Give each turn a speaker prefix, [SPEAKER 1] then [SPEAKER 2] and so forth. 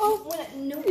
[SPEAKER 1] Oh, no.